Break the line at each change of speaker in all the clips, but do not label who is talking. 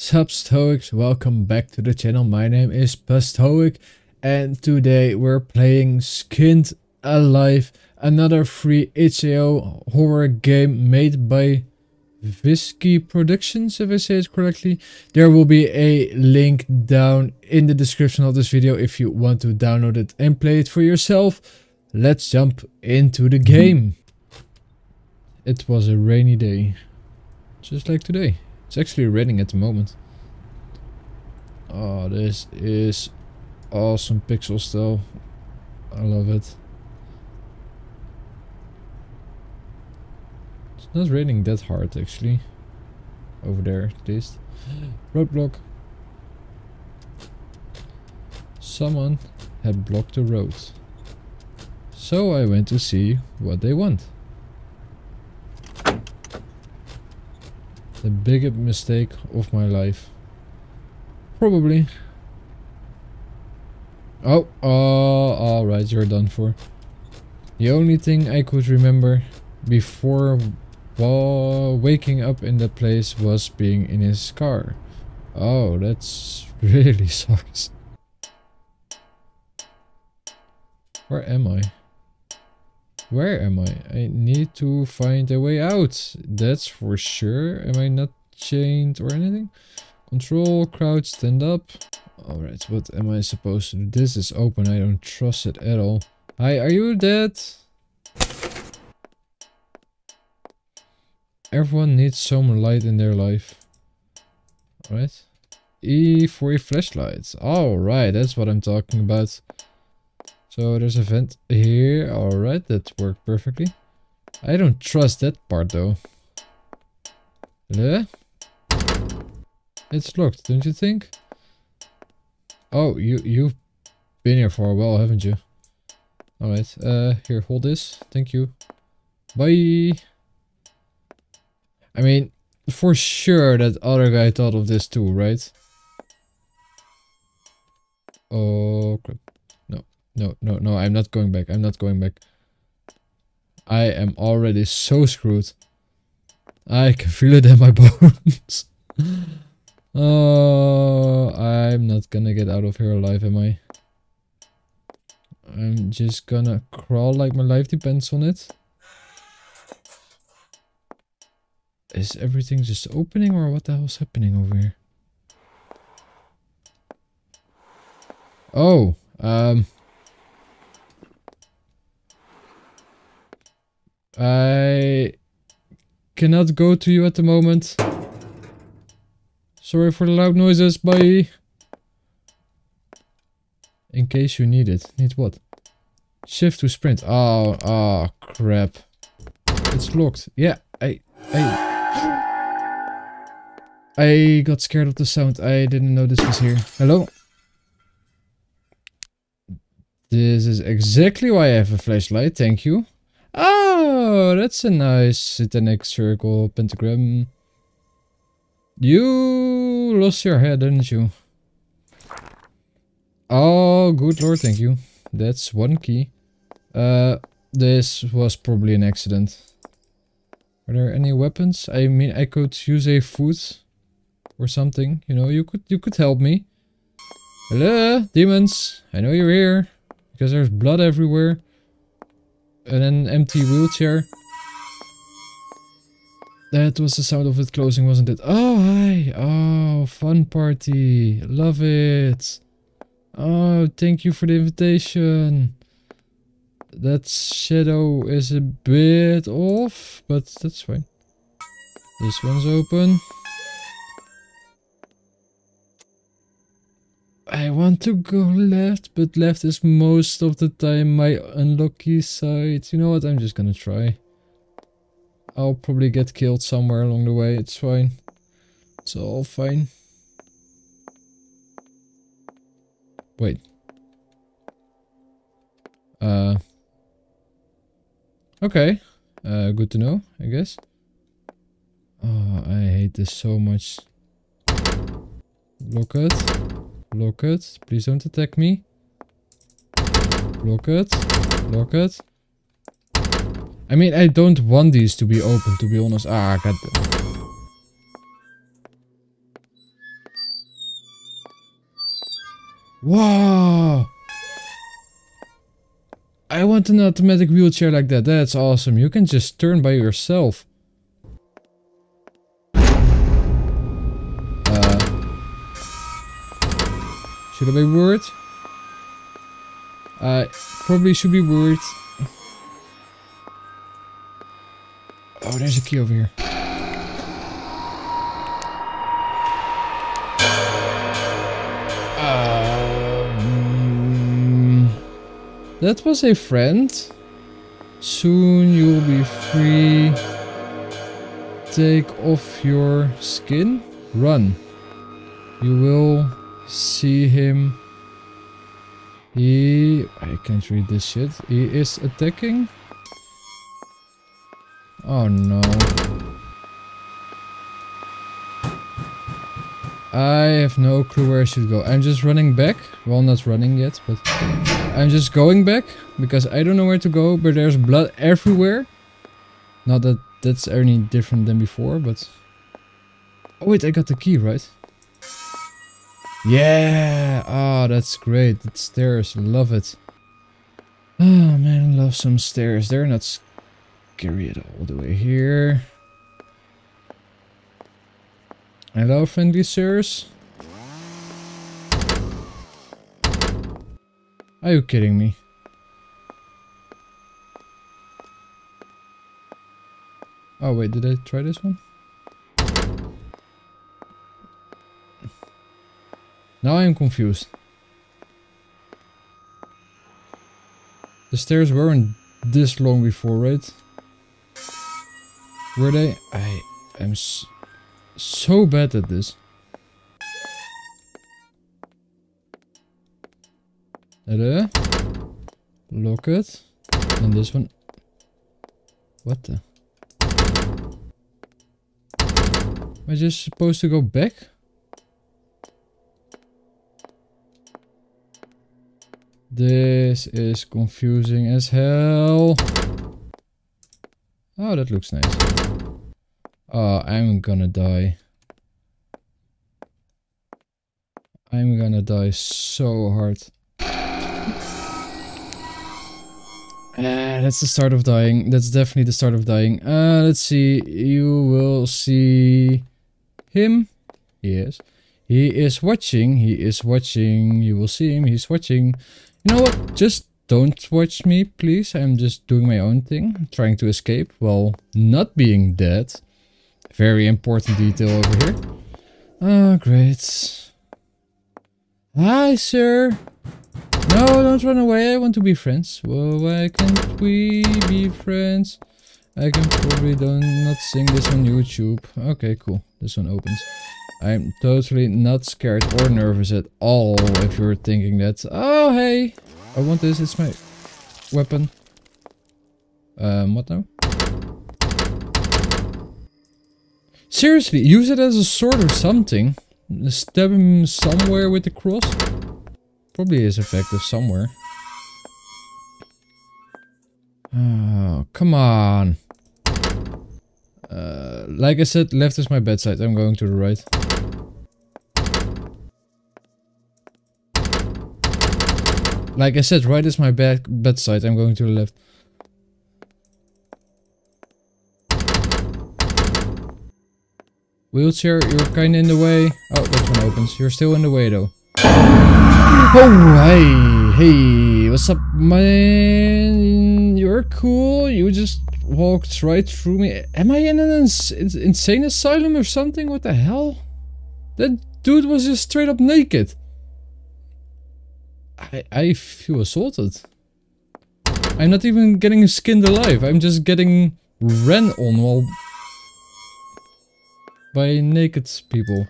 Sup Stoics, welcome back to the channel. My name is Pastoic and today we're playing Skinned Alive, another free itch.io horror game made by Visky Productions, if I say it correctly. There will be a link down in the description of this video if you want to download it and play it for yourself. Let's jump into the game. It was a rainy day, just like today. It's actually raining at the moment. Oh, this is awesome pixel still. I love it. It's not raining that hard actually. Over there at least. Roadblock. Someone had blocked the road. So I went to see what they want. The biggest mistake of my life. Probably. Oh, uh, oh, alright, you're done for. The only thing I could remember before waking up in that place was being in his car. Oh, that's really sucks. Where am I? Where am I? I need to find a way out. That's for sure. Am I not chained or anything? Control, crouch, stand up. Alright, what am I supposed to do? This is open. I don't trust it at all. Hi, are you dead? Everyone needs some light in their life. Alright. E for a flashlight. Alright, that's what I'm talking about. So there's a vent here. Alright, that worked perfectly. I don't trust that part though. Yeah? It's locked, don't you think? Oh, you, you've been here for a while, haven't you? Alright, uh, here, hold this. Thank you. Bye! I mean, for sure that other guy thought of this too, right? Oh, crap. No, no, no, I'm not going back. I'm not going back. I am already so screwed. I can feel it in my bones. oh, I'm not gonna get out of here alive, am I? I'm just gonna crawl like my life depends on it. Is everything just opening or what the hell's happening over here? Oh, um... I cannot go to you at the moment. Sorry for the loud noises, bye. In case you need it. Need what? Shift to sprint. Oh, oh, crap. It's locked. Yeah, I, I... I got scared of the sound. I didn't know this was here. Hello? This is exactly why I have a flashlight. Thank you. Oh, that's a nice satanic circle pentagram. You lost your head, didn't you? Oh, good lord, thank you. That's one key. Uh, this was probably an accident. Are there any weapons? I mean, I could use a foot or something. You know, you could you could help me. Hello, demons. I know you're here because there's blood everywhere an empty wheelchair. That was the sound of it closing, wasn't it? Oh, hi! Oh, fun party! Love it! Oh, thank you for the invitation! That shadow is a bit off, but that's fine. This one's open. I want to go left, but left is most of the time my unlucky side. You know what, I'm just gonna try. I'll probably get killed somewhere along the way, it's fine. It's all fine. Wait. Uh. Okay. Uh, good to know, I guess. Oh, I hate this so much. Look at. Block it. Please don't attack me. Block it. Block it. I mean, I don't want these to be open, to be honest. Ah, god Wow! I want an automatic wheelchair like that. That's awesome. You can just turn by yourself. Should I be worried? I probably should be worried. Oh, there's a key over here. Um, that was a friend. Soon you'll be free. Take off your skin. Run. You will see him. He... I can't read this shit. He is attacking. Oh no. I have no clue where I should go. I'm just running back. Well, not running yet, but I'm just going back because I don't know where to go, but there's blood everywhere. Not that that's any different than before, but... Oh wait, I got the key, right? Yeah! Ah, oh, that's great. The stairs, love it. Oh man, love some stairs. They're not scary it all the way here. Hello, friendly sirs. Are you kidding me? Oh wait, did I try this one? Now I'm confused. The stairs weren't this long before, right? Were they? I am so bad at this. Hello? Lock it. And this one. What the? Am I just supposed to go back? This is confusing as hell. Oh, that looks nice. Oh, I'm gonna die. I'm gonna die so hard. Uh, that's the start of dying. That's definitely the start of dying. Uh, let's see. You will see him. Yes. He is watching. He is watching. You will see him. He's watching. You know what? Just don't watch me, please. I'm just doing my own thing, trying to escape while not being dead. Very important detail over here. Oh, great. Hi, sir. No, don't run away. I want to be friends. Well, why can't we be friends? I can probably don't not sing this on YouTube. Okay, cool. This one opens. I'm totally not scared or nervous at all if you're thinking that. Oh, hey. I want this, it's my weapon. Um, what now? Seriously, use it as a sword or something. Stab him somewhere with the cross. Probably is effective somewhere. Oh, come on. Uh, like I said, left is my bedside. I'm going to the right. Like I said, right is my bed bedside. I'm going to the left. Wheelchair, you're kinda in the way. Oh, this one opens. You're still in the way though. Oh, hey, hey, what's up, man? You're cool. You just walked right through me. Am I in an ins insane asylum or something? What the hell? That dude was just straight up naked. I, I feel assaulted. I'm not even getting skinned alive. I'm just getting ran on while by naked people.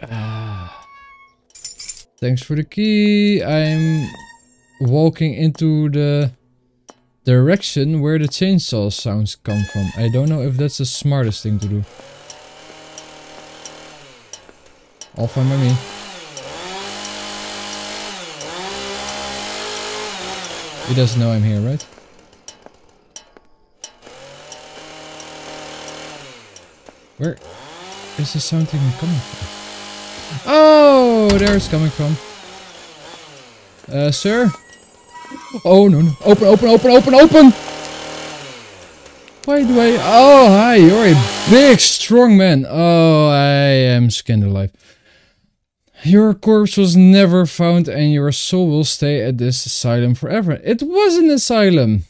Uh, thanks for the key. I'm walking into the direction where the chainsaw sounds come from. I don't know if that's the smartest thing to do. All fine by me. He doesn't know I'm here, right? Where is the sound even coming from? Oh, there it's coming from. Uh, sir? Oh, no, no. Open, open, open, open, open! Why do I... Oh, hi, you're a big, strong man. Oh, I am skinned alive. Your corpse was never found and your soul will stay at this asylum forever. It was an asylum.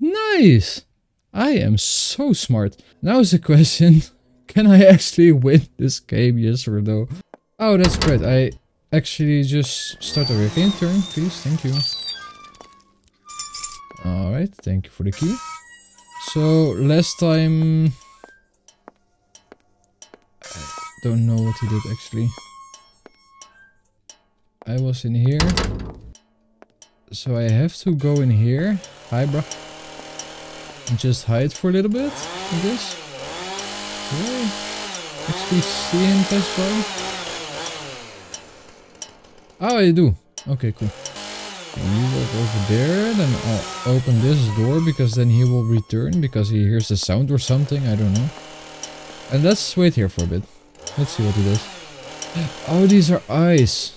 Nice. I am so smart. Now is the question, can I actually win this game, yes or no? Oh, that's great. I actually just start a game turn, please. Thank you. Alright, thank you for the key. So, last time... I don't know what he did actually. I was in here. So I have to go in here. Hi, bro. And just hide for a little bit, I guess. Yeah. Actually see him pass by. Oh, I do. Okay, cool. You over there? Then I'll open this door because then he will return because he hears the sound or something. I don't know. And let's wait here for a bit. Let's see what he does. Oh, these are eyes.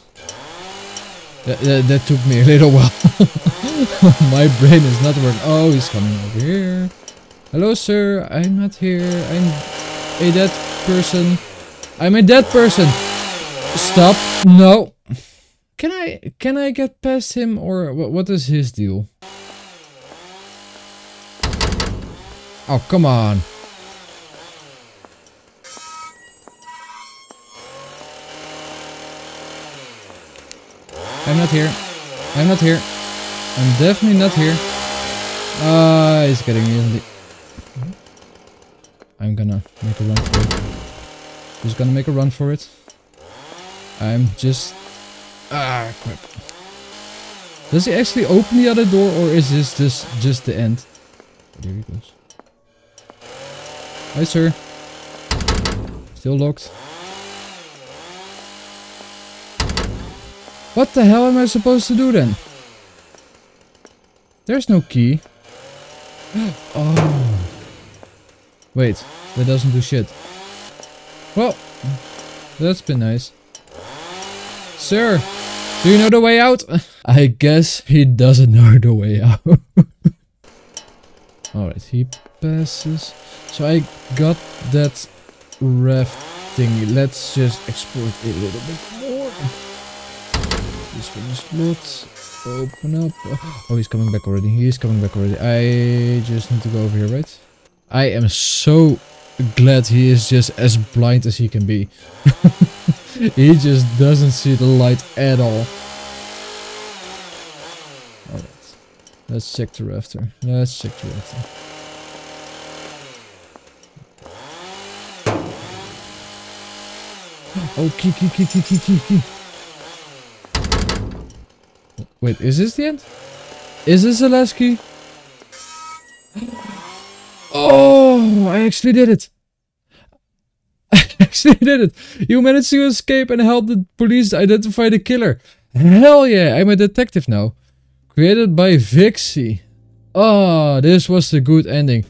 That, that, that, took me a little while. My brain is not working. Oh, he's coming over here. Hello, sir. I'm not here. I'm a dead person. I'm a dead person. Stop. No. Can I can I get past him or what, what is his deal? Oh, come on. I'm not here. I'm not here. I'm definitely not here. Ah, uh, he's getting me. I'm gonna make a run for it. He's gonna make a run for it. I'm just... Ah, crap. Does he actually open the other door or is this just, just the end? There he goes. Hi, sir. Still locked. What the hell am I supposed to do then? There's no key. oh. Wait, that doesn't do shit. Well, that's been nice. Sir, do you know the way out? I guess he doesn't know the way out. Alright, he passes. So I got that raft thingy. Let's just explore it a little bit more. This one is not. Open up. Oh, he's coming back already. He is coming back already. I just need to go over here, right? I am so glad he is just as blind as he can be. he just doesn't see the light at all. Alright. Let's check the rafter. Let's check the rafter. Oh, key, key, key, key, key, key, key. Wait, is this the end? Is this the last key? Oh, I actually did it. Actually did it. You managed to escape and help the police identify the killer. Hell yeah, I'm a detective now. Created by Viksy. Oh, this was the good ending.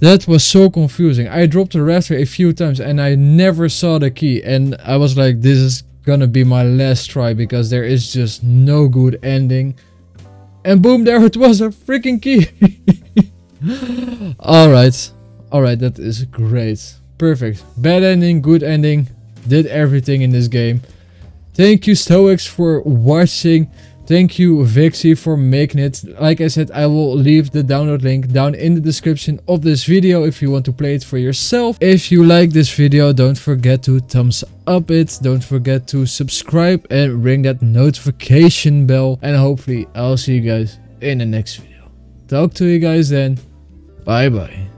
That was so confusing. I dropped the rafter a few times and I never saw the key. And I was like, this is gonna be my last try because there is just no good ending. And boom, there it was, a freaking key. Alright. Alright, that is great. Perfect. Bad ending, good ending. Did everything in this game. Thank you Stoics for watching. Thank you Viksy for making it. Like I said, I will leave the download link down in the description of this video if you want to play it for yourself. If you like this video, don't forget to thumbs up it. Don't forget to subscribe and ring that notification bell. And hopefully I'll see you guys in the next video. Talk to you guys then. Bye bye.